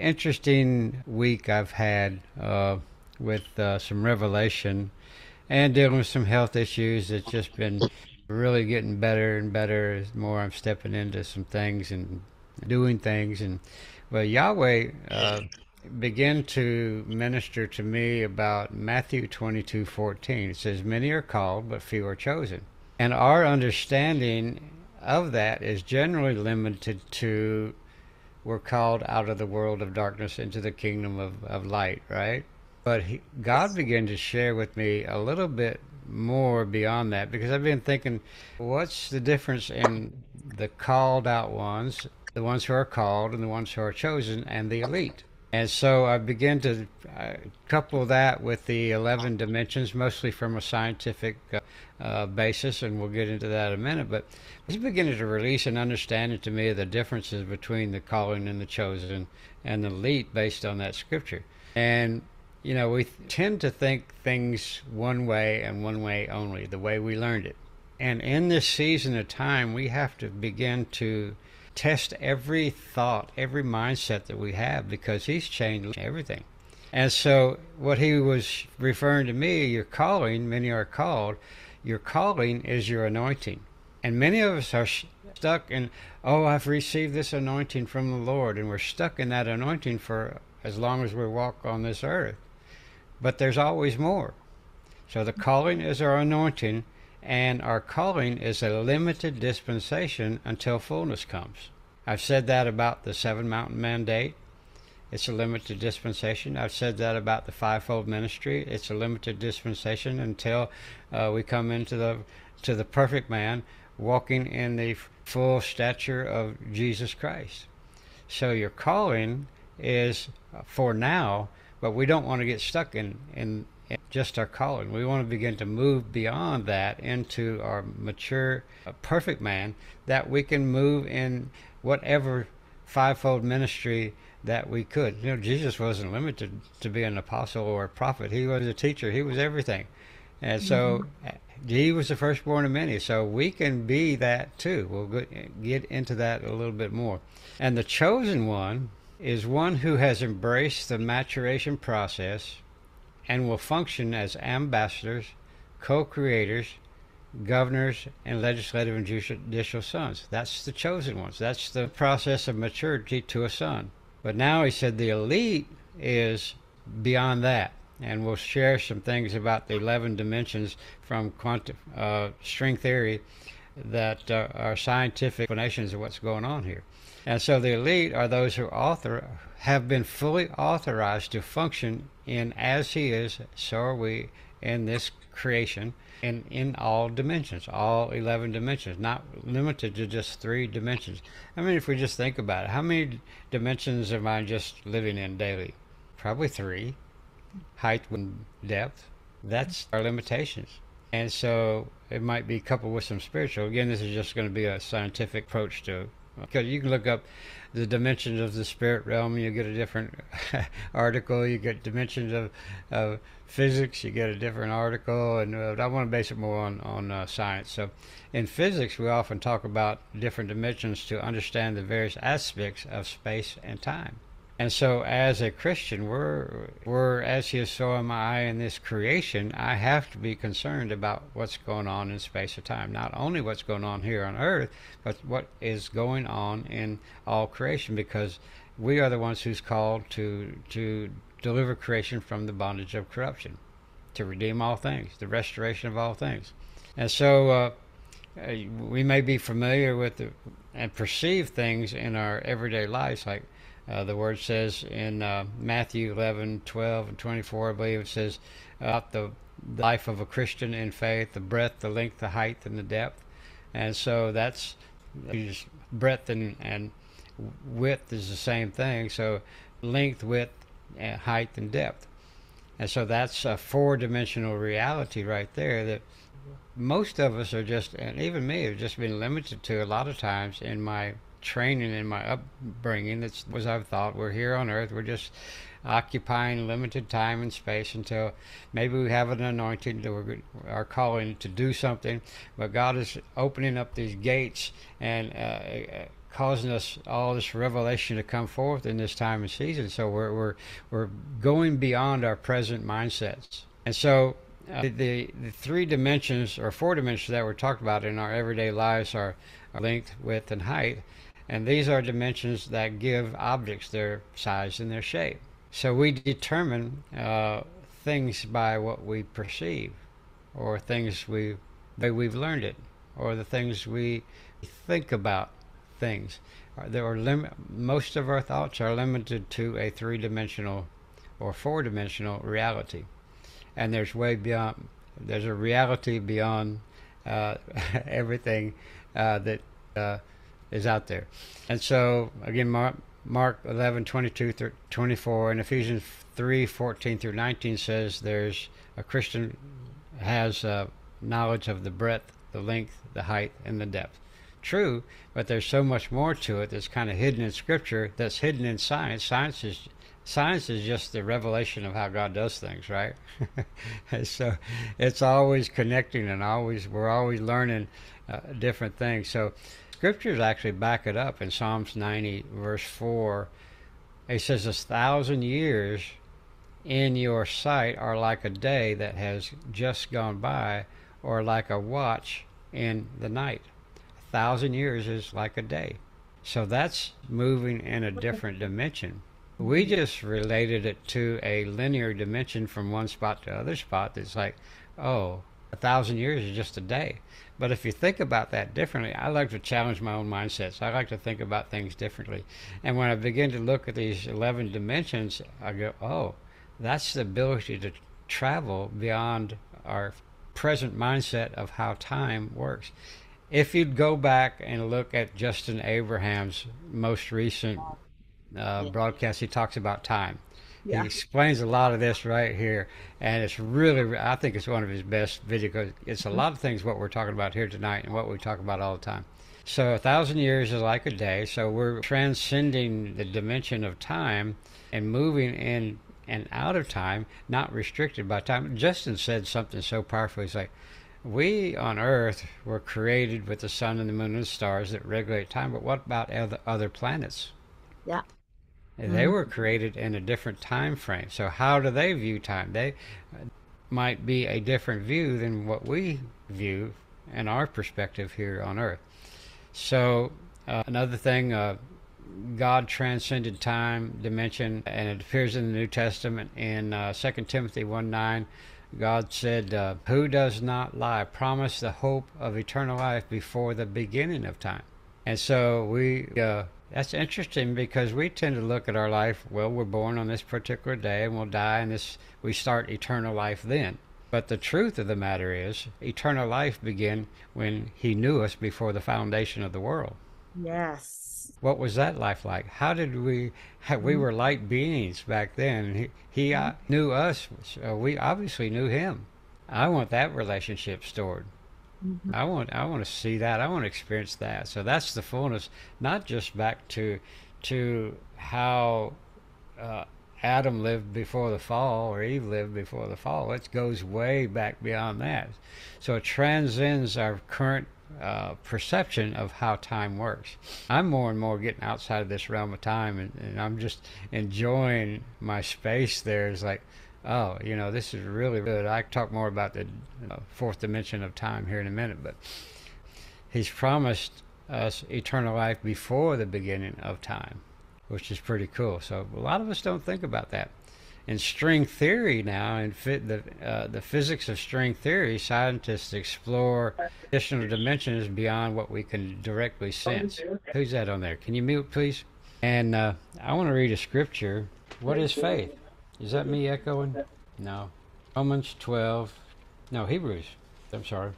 interesting week I've had uh, with uh, some revelation and dealing with some health issues. It's just been really getting better and better as more I'm stepping into some things and doing things. And well, Yahweh uh, began to minister to me about Matthew 22 14. It says, Many are called, but few are chosen. And our understanding of that is generally limited to we're called out of the world of darkness into the kingdom of, of light, right? But he, God began to share with me a little bit more beyond that because I've been thinking, what's the difference in the called out ones, the ones who are called, and the ones who are chosen, and the elite? And so I began to uh, couple that with the 11 dimensions, mostly from a scientific uh, uh, basis, and we'll get into that in a minute. But he's beginning to release an understanding to me of the differences between the calling and the chosen and the elite based on that scripture. And, you know, we tend to think things one way and one way only, the way we learned it. And in this season of time, we have to begin to test every thought, every mindset that we have because he's changed everything. And so, what he was referring to me, your calling, many are called, your calling is your anointing. And many of us are stuck in, oh, I've received this anointing from the Lord, and we're stuck in that anointing for as long as we walk on this earth. But there's always more. So, the calling is our anointing, and our calling is a limited dispensation until fullness comes. I've said that about the seven mountain mandate. It's a limited dispensation. I've said that about the fivefold ministry. It's a limited dispensation until uh, we come into the to the perfect man, walking in the full stature of Jesus Christ. So your calling is for now, but we don't want to get stuck in in just our calling. We want to begin to move beyond that into our mature, uh, perfect man that we can move in whatever fivefold ministry that we could. You know, Jesus wasn't limited to be an apostle or a prophet. He was a teacher. He was everything. And so mm-hmm. he was the firstborn of many. So we can be that too. We'll get into that a little bit more. And the chosen one is one who has embraced the maturation process and will function as ambassadors, co creators, governors, and legislative and judicial sons. That's the chosen ones. That's the process of maturity to a son. But now he said the elite is beyond that. And we'll share some things about the 11 dimensions from quantum, uh, string theory that uh, are scientific explanations of what's going on here. And so the elite are those who author have been fully authorized to function in as he is, so are we in this creation and in all dimensions, all 11 dimensions, not limited to just three dimensions. I mean, if we just think about it, how many dimensions am I just living in daily? Probably three height and depth. That's our limitations. And so it might be coupled with some spiritual. Again, this is just going to be a scientific approach to because you can look up the dimensions of the spirit realm, you get a different article. You get dimensions of, of physics, you get a different article. And uh, I want to base it more on, on uh, science. So in physics, we often talk about different dimensions to understand the various aspects of space and time. And so, as a Christian, we're, we're as He is, so am I in this creation. I have to be concerned about what's going on in space or time. Not only what's going on here on earth, but what is going on in all creation, because we are the ones who's called to, to deliver creation from the bondage of corruption, to redeem all things, the restoration of all things. And so, uh, uh we may be familiar with the, and perceive things in our everyday lives like uh, the word says in uh, Matthew 11, 12, and 24, I believe it says about the, the life of a Christian in faith, the breadth, the length, the height, and the depth. And so that's breadth and, and width is the same thing. So length, width, height, and depth. And so that's a four dimensional reality right there that most of us are just, and even me, have just been limited to a lot of times in my training and my upbringing that was I've thought we're here on earth we're just occupying limited time and space until maybe we have an anointing that we are calling to do something but God is opening up these gates and uh, causing us all this revelation to come forth in this time and season. So we're we're we're going beyond our present mindsets, and so. Uh, the, the three dimensions or four dimensions that we're talked about in our everyday lives are, are length, width, and height. And these are dimensions that give objects their size and their shape. So we determine uh, things by what we perceive, or things we way we've learned it, or the things we think about things. There are lim- most of our thoughts are limited to a three-dimensional or four-dimensional reality, and there's way beyond. There's a reality beyond uh, everything uh, that uh, is out there. And so, again, Mark, Mark 11, 22 through 24, and Ephesians 3, 14 through 19 says there's a Christian has uh, knowledge of the breadth, the length, the height, and the depth. True, but there's so much more to it that's kind of hidden in Scripture that's hidden in science. Science is science is just the revelation of how God does things, right? so it's always connecting and always we're always learning uh, different things. So scriptures actually back it up in Psalms 90, verse 4. It says, A thousand years in your sight are like a day that has just gone by, or like a watch in the night. A thousand years is like a day. So that's moving in a different dimension. We just related it to a linear dimension from one spot to other spot that's like, oh, a thousand years is just a day. But if you think about that differently, I like to challenge my own mindsets. I like to think about things differently. And when I begin to look at these 11 dimensions, I go, oh, that's the ability to travel beyond our present mindset of how time works. If you'd go back and look at Justin Abraham's most recent uh, broadcast, he talks about time. Yeah. He explains a lot of this right here, and it's really, I think it's one of his best videos. It's a mm-hmm. lot of things what we're talking about here tonight and what we talk about all the time. So a thousand years is like a day. So we're transcending the dimension of time and moving in and out of time, not restricted by time. Justin said something so powerful. He's like, we on Earth were created with the sun and the moon and the stars that regulate time, but what about other, other planets? Yeah. Mm-hmm. They were created in a different time frame. So how do they view time? They might be a different view than what we view in our perspective here on earth. So uh, another thing, uh, God transcended time, dimension, and it appears in the New Testament in uh, 2 Timothy 1 9. God said, uh, Who does not lie, promise the hope of eternal life before the beginning of time. And so we uh, that's interesting because we tend to look at our life, well, we're born on this particular day and we'll die and this we start eternal life then. But the truth of the matter is, eternal life began when he knew us before the foundation of the world. Yes. What was that life like? How did we we were light beings back then. He, he uh, knew us, so we obviously knew him. I want that relationship stored. Mm-hmm. I want I want to see that. I want to experience that. So that's the fullness, not just back to to how uh, Adam lived before the fall or Eve lived before the fall. It goes way back beyond that. So it transcends our current uh, perception of how time works. I'm more and more getting outside of this realm of time, and, and I'm just enjoying my space there. It's like oh, you know, this is really good. I talk more about the fourth dimension of time here in a minute, but he's promised us eternal life before the beginning of time, which is pretty cool. So a lot of us don't think about that. In string theory now, in fit the uh, the physics of string theory, scientists explore additional dimensions beyond what we can directly sense. Who's that on there? Can you mute, please? And uh, I want to read a scripture. What is faith? Is that me echoing? No. Romans 12. No, Hebrews. I'm sorry.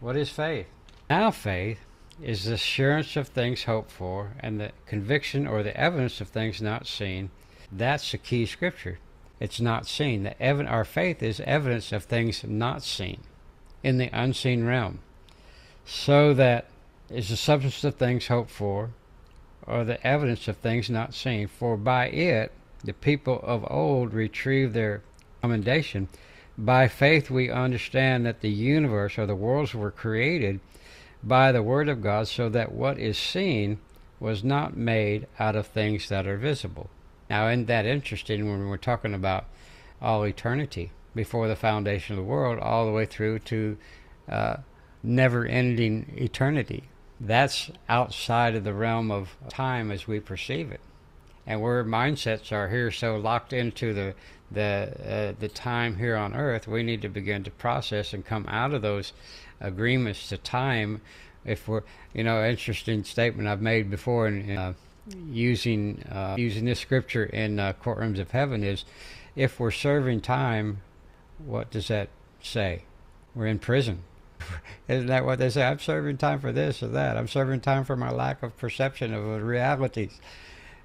What is faith? Now, faith is the assurance of things hoped for and the conviction or the evidence of things not seen. That's the key scripture. It's not seen. The ev- our faith is evidence of things not seen in the unseen realm. So that is the substance of things hoped for or the evidence of things not seen. For by it the people of old retrieved their commendation. By faith, we understand that the universe or the worlds were created by the word of God, so that what is seen was not made out of things that are visible. Now, isn't that interesting when we're talking about all eternity before the foundation of the world, all the way through to uh, never ending eternity? That's outside of the realm of time as we perceive it. And where mindsets are here so locked into the the uh, the time here on earth, we need to begin to process and come out of those agreements to time. If we're, you know, interesting statement I've made before in uh, using uh, using this scripture in uh, courtrooms of heaven is, if we're serving time, what does that say? We're in prison. Isn't that what they say? I'm serving time for this or that. I'm serving time for my lack of perception of realities.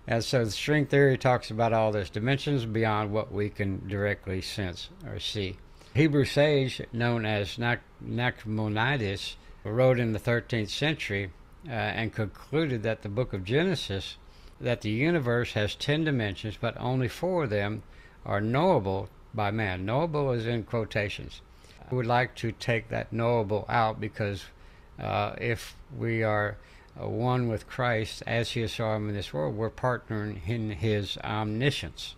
And so the string theory talks about all this dimensions beyond what we can directly sense or see. Hebrew sage known as Nachmanides wrote in the 13th century uh, and concluded that the book of Genesis that the universe has 10 dimensions but only 4 of them are knowable by man. Knowable is in quotations. I would like to take that knowable out because uh, if we are uh, one with Christ as He saw Him in this world, we're partnering in His omniscience.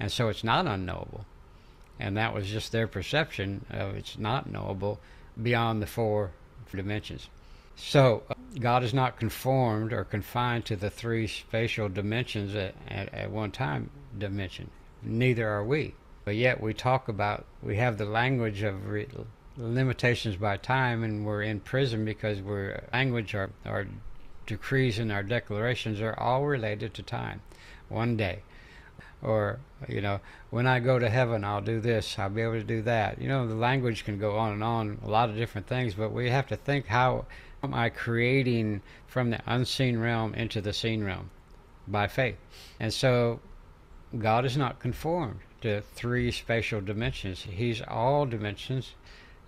And so it's not unknowable. And that was just their perception of it's not knowable beyond the four dimensions. So uh, God is not conformed or confined to the three spatial dimensions at, at, at one time dimension. Neither are we. But yet we talk about, we have the language of re- limitations by time and we're in prison because we're language, our, our decrees and our declarations are all related to time. One day. Or, you know, when I go to heaven, I'll do this, I'll be able to do that. You know, the language can go on and on, a lot of different things, but we have to think how am I creating from the unseen realm into the seen realm by faith. And so God is not conformed to three spatial dimensions. He's all dimensions,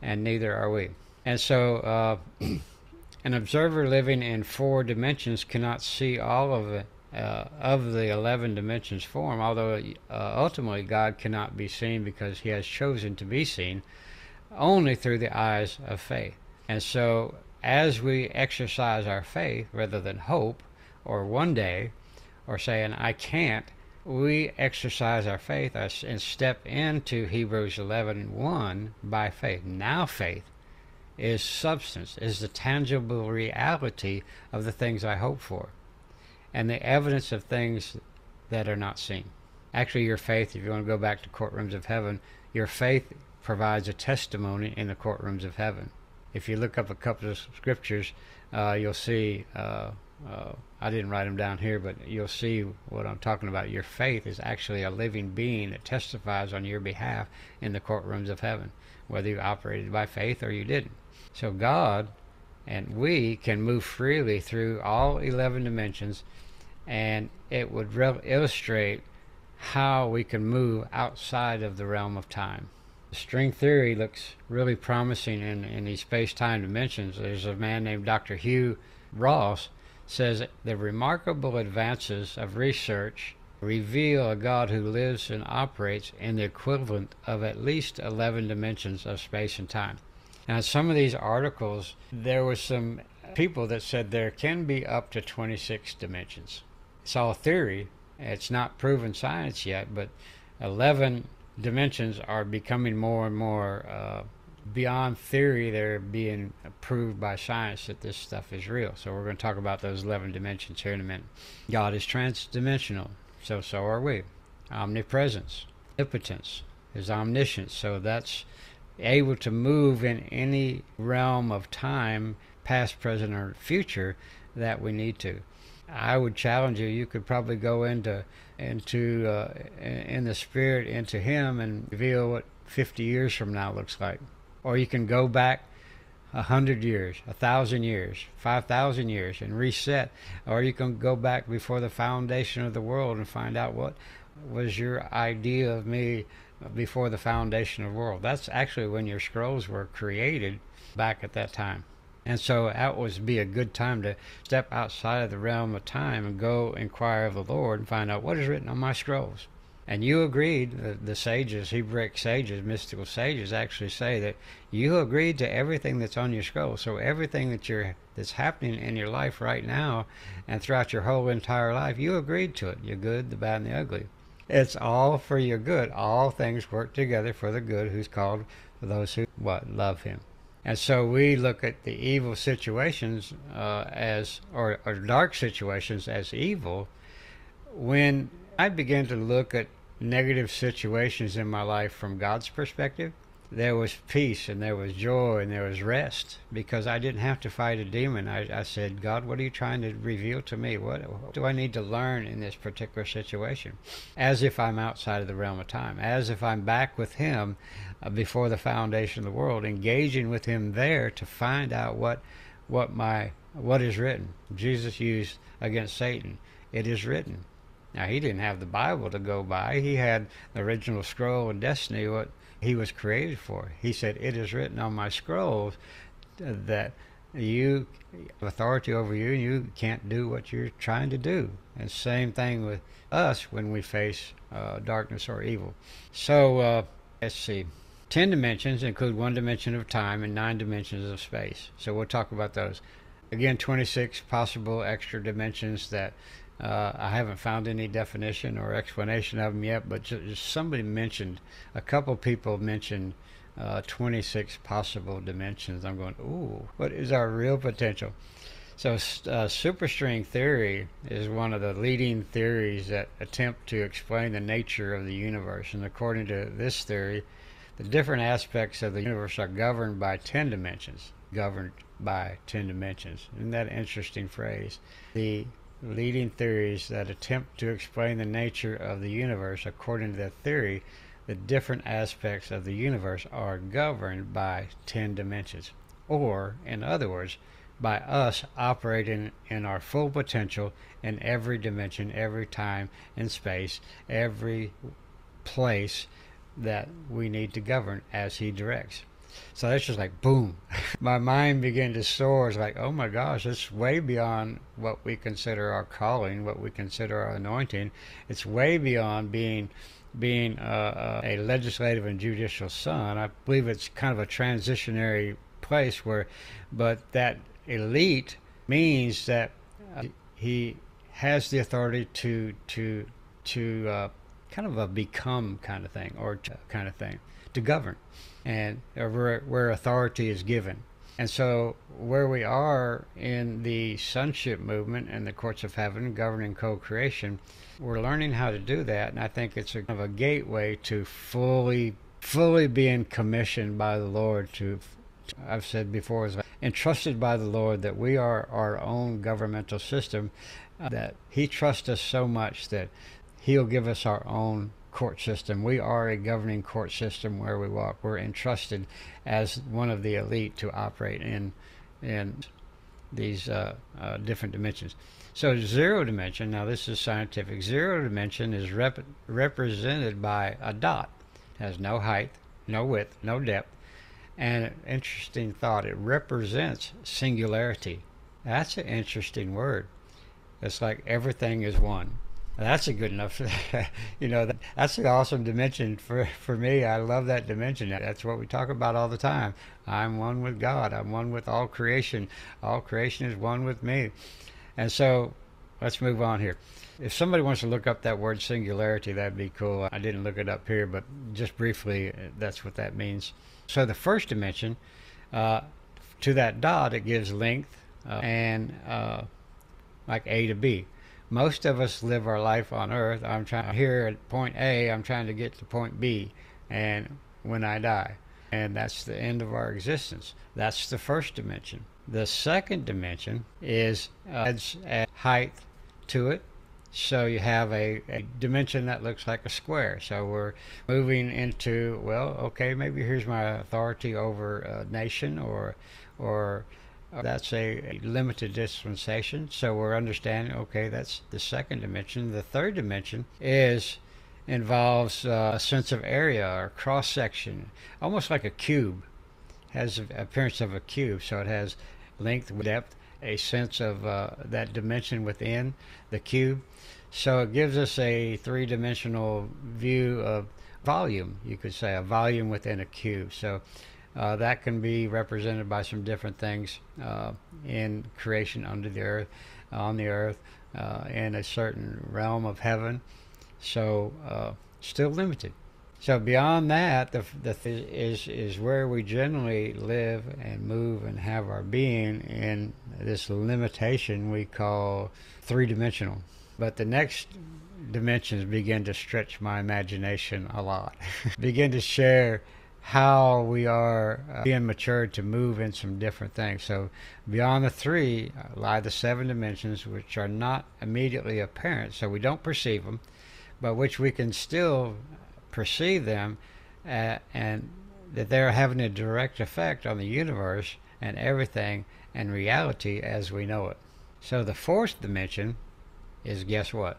and neither are we. And so, uh, an observer living in four dimensions cannot see all of it. Uh, of the 11 dimensions form, although uh, ultimately God cannot be seen because he has chosen to be seen only through the eyes of faith. And so, as we exercise our faith rather than hope or one day or saying, I can't, we exercise our faith and step into Hebrews 11:1 by faith. Now faith is substance, is the tangible reality of the things I hope for, and the evidence of things that are not seen. Actually, your faith, if you want to go back to courtrooms of heaven, your faith provides a testimony in the courtrooms of heaven. If you look up a couple of scriptures, uh, you'll see uh, uh, I didn't write them down here, but you'll see what I'm talking about. Your faith is actually a living being that testifies on your behalf in the courtrooms of heaven, whether you operated by faith or you didn't. So God and we can move freely through all 11 dimensions, and it would re- illustrate how we can move outside of the realm of time. String theory looks really promising in, in these space time dimensions. There's a man named Dr. Hugh Ross says the remarkable advances of research reveal a God who lives and operates in the equivalent of at least 11 dimensions of space and time. Now, some of these articles, there were some people that said there can be up to 26 dimensions. It's all theory. It's not proven science yet, but 11 dimensions are becoming more and more uh, beyond theory, they're being proved by science that this stuff is real. So we're going to talk about those 11 dimensions here in a minute. God is transdimensional, so so are we. Omnipresence, omnipotence, is omniscience. So that's able to move in any realm of time, past, present, or future, that we need to. I would challenge you. You could probably go into into uh, in the spirit into Him and reveal what 50 years from now looks like or you can go back a hundred years, a thousand years, five thousand years, and reset, or you can go back before the foundation of the world and find out what was your idea of me before the foundation of the world. That's actually when your scrolls were created back at that time. And so that would be a good time to step outside of the realm of time and go inquire of the Lord and find out what is written on my scrolls. And you agreed, the, the sages, Hebraic sages, mystical sages actually say that you agreed to everything that's on your scroll. So everything that you're that's happening in your life right now and throughout your whole entire life, you agreed to it. You're good, the bad, and the ugly. It's all for your good. All things work together for the good who's called for those who what love him. And so we look at the evil situations uh, as, or, or dark situations as evil. When I begin to look at negative situations in my life from God's perspective, there was peace and there was joy and there was rest because I didn't have to fight a demon. I, I said, God, what are you trying to reveal to me? What, do I need to learn in this particular situation? As if I'm outside of the realm of time, as if I'm back with Him uh, before the foundation of the world, engaging with Him there to find out what, what my what is written. Jesus used against Satan. It is written. Now he didn't have the Bible to go by. He had the original scroll of destiny, what he was created for. He said, It is written on my scrolls that you have authority over you and you can't do what you're trying to do. And same thing with us when we face uh, darkness or evil. So uh, let's see. Ten dimensions include one dimension of time and nine dimensions of space. So we'll talk about those. Again, 26 possible extra dimensions that uh, I haven't found any definition or explanation of them yet, but somebody mentioned, a couple people mentioned uh, 26 possible dimensions. I'm going, ooh, what is our real potential? So, uh, superstring theory is one of the leading theories that attempt to explain the nature of the universe. And according to this theory, the different aspects of the universe are governed by 10 dimensions. Governed by 10 dimensions. Isn't that an interesting phrase? The leading theories that attempt to explain the nature of the universe according to that theory, the different aspects of the universe are governed by 10 dimensions. Or, in other words, by us operating in our full potential in every dimension, every time and space, every place that we need to govern as He directs. So that's just like boom. My mind began to soar. It's like, oh my gosh, it's way beyond what we consider our calling, what we consider our anointing. It's way beyond being being uh, uh, a legislative and judicial son. I believe it's kind of a transitionary place where, but that elite means that uh, he has the authority to to to uh, kind of a become kind of thing or kind of thing to govern and where, where authority is given. And so, where we are in the sonship movement and the courts of heaven governing co creation, we're learning how to do that. And I think it's a, kind of a gateway to fully, fully being commissioned by the Lord to, I've said before, is entrusted by the Lord that we are our own governmental system, uh, that He trusts us so much that He'll give us our own court system. We are a governing court system where we walk. We're entrusted as one of the elite to operate in in these uh, uh, different dimensions. So zero dimension. Now this is scientific. Zero dimension is rep- represented by a dot. It has no height, no width, no depth. And interesting thought. It represents singularity. That's an interesting word. It's like everything is one. That's a good enough, you know, that, that's an awesome dimension for, for me. I love that dimension. That's what we talk about all the time. I'm one with God. I'm one with all creation. All creation is one with me. And so let's move on here. If somebody wants to look up that word singularity, that'd be cool. I didn't look it up here, but just briefly, that's what that means. So the first dimension, uh, to that dot, it gives length uh, and uh, like A to B most of us live our life on earth. I'm trying here at point a i'm trying to get to point b and when i die. And that's the end of our existence. That's the first dimension. The second dimension is uh, adds height to it. So you have a, a, dimension that looks like a square. So we're moving into well okay maybe here's my authority over a nation or or that's a, limited dispensation. So we're understanding, okay, that's the second dimension. The third dimension is involves uh, a sense of area or cross section, almost like a cube. Has the appearance of a cube, so it has length, depth, a sense of uh, that dimension within the cube. So it gives us a three dimensional view of volume, you could say, a volume within a cube. So uh, that can be represented by some different things uh, in creation under the earth, on the earth, uh, in a certain realm of heaven. So uh, still limited. So beyond that, the, the is is where we generally live and move and have our being in this limitation we call three dimensional. But the next dimensions begin to stretch my imagination a lot. begin to share how we are uh, being matured to move in some different things. So beyond the three uh, lie the seven dimensions, which are not immediately apparent, so we don't perceive them, but which we can still perceive them, uh, and that they're having a direct effect on the universe and everything and reality as we know it. So the fourth dimension is guess what?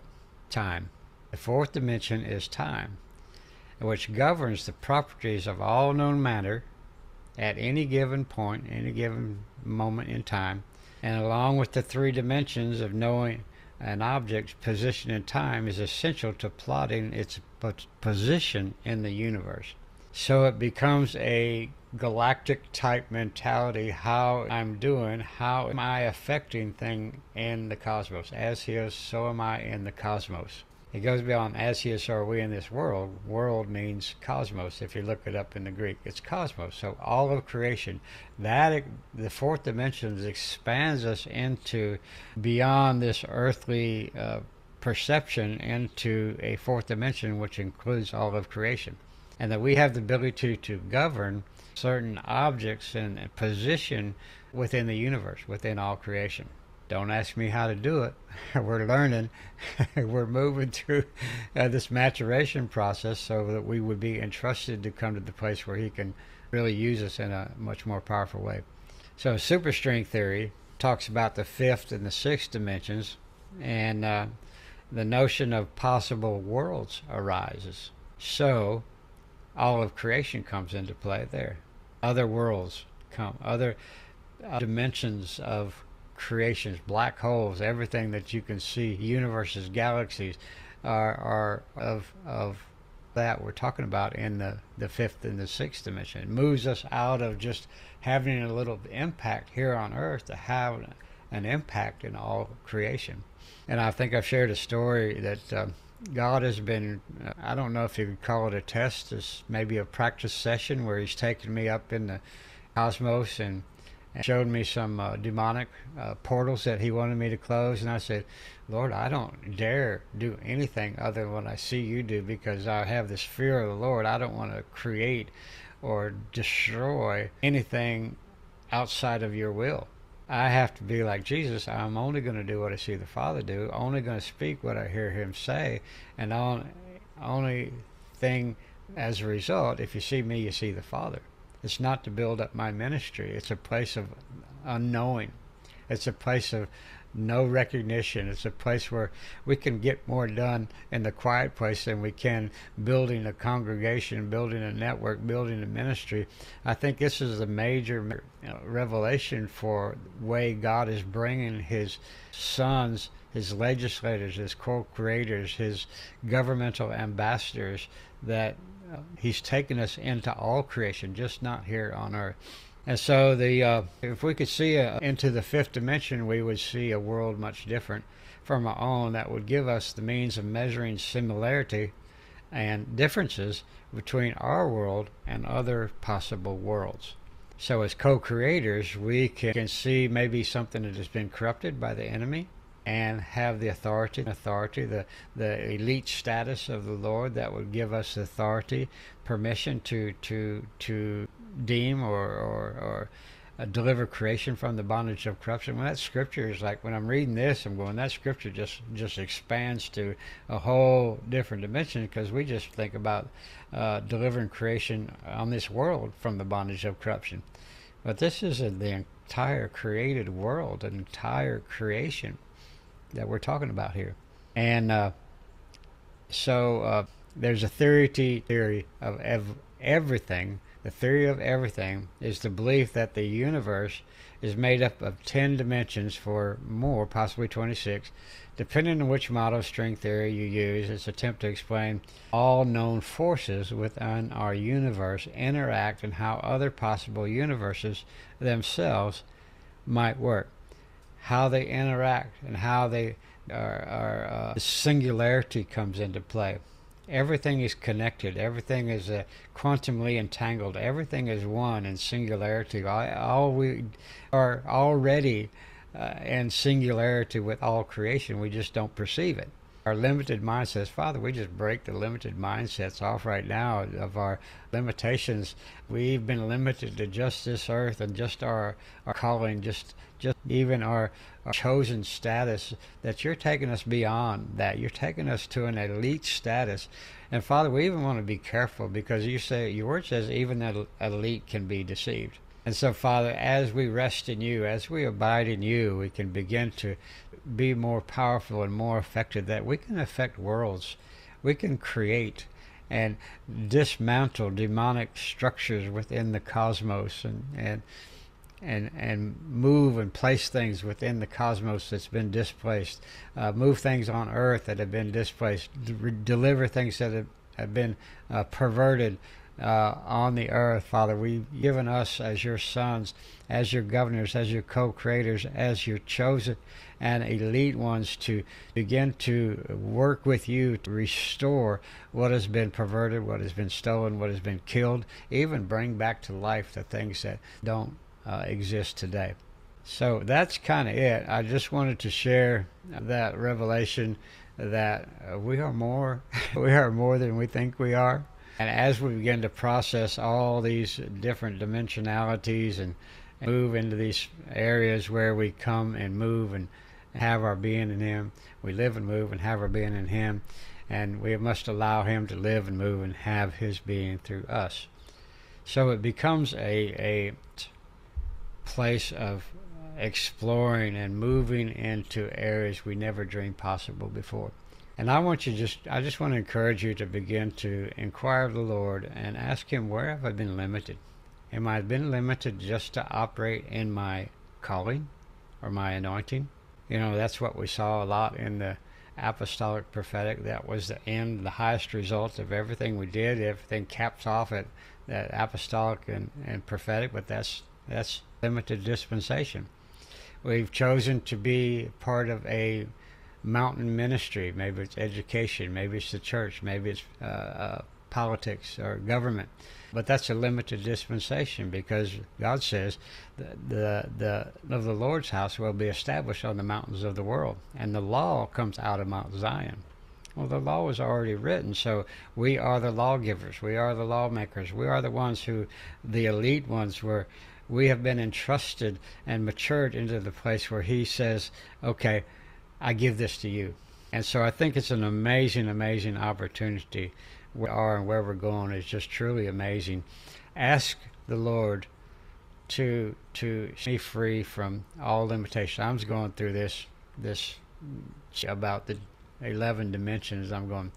Time. The fourth dimension is time which governs the properties of all known matter at any given point, any given moment in time, and along with the three dimensions of knowing an object's position in time is essential to plotting its position in the universe. So it becomes a galactic type mentality how I'm doing, how am I affecting thing in the cosmos. As he is, so am I in the cosmos. It goes beyond asius are we in this world. World means cosmos. If you look it up in the Greek, it's cosmos. So all of creation, that the fourth dimension expands us into beyond this earthly uh, perception into a fourth dimension, which includes all of creation, and that we have the ability to govern certain objects and position within the universe, within all creation. Don't ask me how to do it. We're learning. We're moving through uh, this maturation process so that we would be entrusted to come to the place where He can really use us in a much more powerful way. So, superstring theory talks about the fifth and the sixth dimensions, and uh, the notion of possible worlds arises. So, all of creation comes into play there. Other worlds come, other uh, dimensions of creations, black holes, everything that you can see, universes, galaxies, are, are of of that we're talking about in the, the fifth and the sixth dimension. It moves us out of just having a little impact here on Earth to have an impact in all creation. And I think I've shared a story that uh, God has been, I don't know if you could call it a test, it's maybe a practice session where He's taken me up in the cosmos and showed me some uh, demonic uh, portals that he wanted me to close. And I said, Lord, I don't dare do anything other than what I see you do because I have this fear of the Lord. I don't want to create or destroy anything outside of your will. I have to be like Jesus. I'm only going to do what I see the Father do, only going to speak what I hear him say, and on, only thing as a result, if you see me, you see the Father. It's not to build up my ministry. It's a place of unknowing. It's a place of no recognition. It's a place where we can get more done in the quiet place than we can building a congregation, building a network, building a ministry. I think this is a major revelation for the way God is bringing His sons, His legislators, His co-creators, His governmental ambassadors that He's taken us into all creation, just not here on earth. And so, the uh, if we could see a, into the fifth dimension, we would see a world much different from our own. That would give us the means of measuring similarity and differences between our world and other possible worlds. So, as co creators, we can, can see maybe something that has been corrupted by the enemy and have the authority, authority, the, the elite status of the Lord that would give us authority, permission to to to deem or or, or uh, deliver creation from the bondage of corruption. When that scripture is like when I'm reading this, I'm going that scripture just just expands to a whole different dimension because we just think about uh, delivering creation on this world from the bondage of corruption, but this is the entire created world, an entire creation that we're talking about here. And uh, so uh, there's a theory theory of ev- everything The theory of everything is the belief that the universe is made up of 10 dimensions for more, possibly 26, depending on which model of string theory you use. It's attempt to explain all known forces within our universe interact and how other possible universes themselves might work, how they interact, and how they are, are uh, singularity comes into play. Everything is connected. Everything is uh, quantumly entangled. Everything is one in singularity. All, all we are already uh, in singularity with all creation. We just don't perceive it. Our limited mindsets. Father, we just break the limited mindsets off right now of our limitations. We've been limited to just this earth and just our, our calling, just just even our, our chosen status, that you're taking us beyond that. You're taking us to an elite status. And Father, we even want to be careful because you say your word says even that elite can be deceived. And so, Father, as we rest in you, as we abide in you, we can begin to be more powerful and more effective, that we can affect worlds. We can create and dismantle demonic structures within the cosmos and, and and and move and place things within the cosmos that's been displaced, uh, move things on Earth that have been displaced, deliver things that have, have been uh, perverted, uh, on the earth, Father. We've given us as your sons, as your governors, as your co creators, as your chosen and elite ones to begin to work with you to restore what has been perverted, what has been stolen, what has been killed, even bring back to life the things that don't uh, exist today. So that's kind of it. I just wanted to share that revelation that we are more we are more than we think we are and as we begin to process all these different dimensionalities and move into these areas where we come and move and have our being in Him, we live and move and have our being in Him, and we must allow Him to live and move and have His being through us. So it becomes a, a place of exploring and moving into areas we never dreamed possible before. And I want you just, I just want to encourage you to begin to inquire of the Lord and ask Him, where have I been limited? Am I been limited just to operate in my calling or my anointing? You know, that's what we saw a lot in the apostolic prophetic. That was the end, the highest result of everything we did. Everything caps off at that apostolic and, and prophetic, but that's that's limited dispensation. We've chosen to be part of a mountain ministry, maybe it's education, maybe it's the church, maybe it's uh, uh, politics or government. But that's a limited dispensation because God says the, the, the of the Lord's house will be established on the mountains of the world, and the law comes out of Mount Zion. Well, the law was already written, so we are the lawgivers, we are the lawmakers, we are the ones who, the elite ones, were. We have been entrusted and matured into the place where He says, "Okay, I give this to you. And so I think it's an amazing, amazing opportunity. Where we are and where we're going is just truly amazing. Ask the Lord to to be free from all limitations. I was going through this this about the eleven dimensions. I'm going,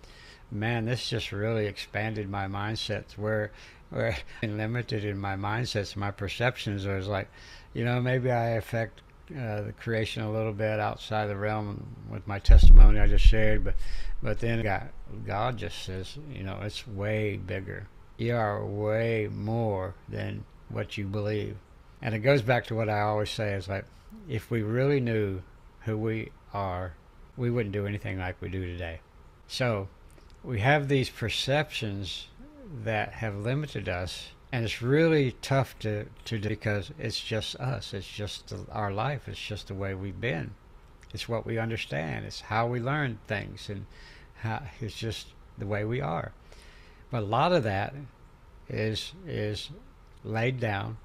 man, this just really expanded my mindsets. Where where I'm limited in my mindsets, my perceptions. I was like, you know, maybe I affect uh, the creation a little bit outside the realm with my testimony I just shared, but but then God, God just says, you know, it's way bigger. You are way more than what you believe. And it goes back to what I always say is like, if we really knew who we are, we wouldn't do anything like we do today. So we have these perceptions that have limited us and it's really tough to to do because it's just us. It's just the, our life. It's just the way we've been. It's what we understand. It's how we learn things and how it's just the way we are. But a lot of that is is laid down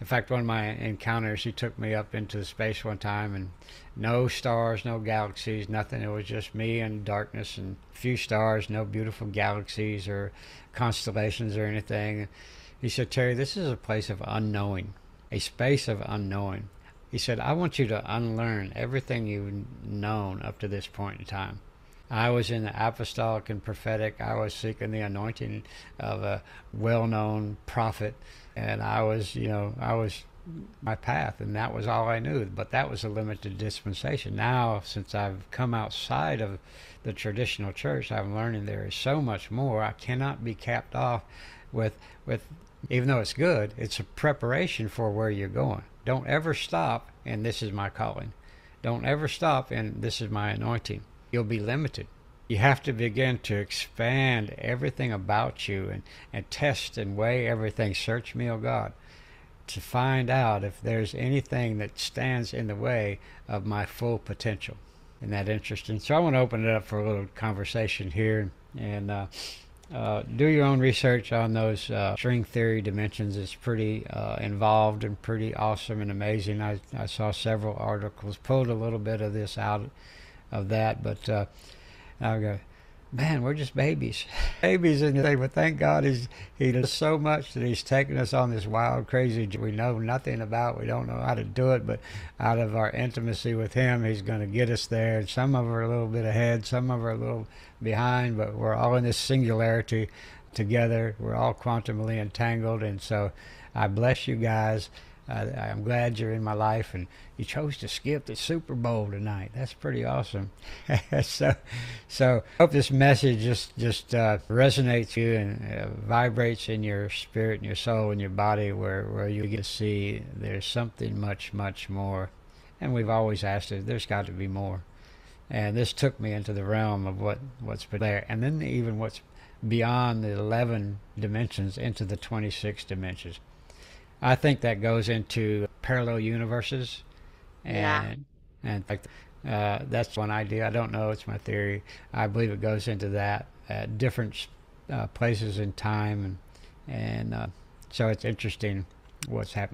in fact one of my encounters he took me up into space one time and no stars no galaxies nothing it was just me and darkness and few stars no beautiful galaxies or constellations or anything. He said, Terry, this is a place of unknowing, a space of unknowing. He said, I want you to unlearn everything you've known up to this point in time. I was in the apostolic and prophetic. I was seeking the anointing of a well-known prophet, and I was, you know, I was my path, and that was all I knew. But that was a limited dispensation. Now, since I've come outside of the traditional church, I'm learning there is so much more. I cannot be capped off with with even though it's good, it's a preparation for where you're going. Don't ever stop, and this is my calling. Don't ever stop, and this is my anointing. You'll be limited. You have to begin to expand everything about you and, and test and weigh everything. Search me, O God, to find out if there's anything that stands in the way of my full potential. Isn't that interesting? So I want to open it up for a little conversation here. And uh, uh, do your own research on those uh, string theory dimensions. It's pretty uh, involved and pretty awesome and amazing. I, I saw several articles, pulled a little bit of this out of that, but uh, I go, man, we're just babies, babies in the thing. But thank God he's he does so much that he's taken us on this wild, crazy. We know nothing about. We don't know how to do it, but out of our intimacy with him, he's going to get us there. And some of us are a little bit ahead, some of us are a little behind, but we're all in this singularity together. We're all quantumly entangled, and so I bless you guys. Uh, I'm glad you're in my life, and you chose to skip the Super Bowl tonight. That's pretty awesome. so, so hope this message just just uh, resonates you and uh, vibrates in your spirit and your soul and your body, where where you get to see there's something much much more. And we've always asked it. There's got to be more. And this took me into the realm of what what's there, and then even what's beyond the 11 dimensions into the 26 dimensions. I think that goes into parallel universes, and Yeah. and uh, that's one idea. I don't know. It's my theory. I believe it goes into that at different uh, places in time, and and uh, so it's interesting what's happening.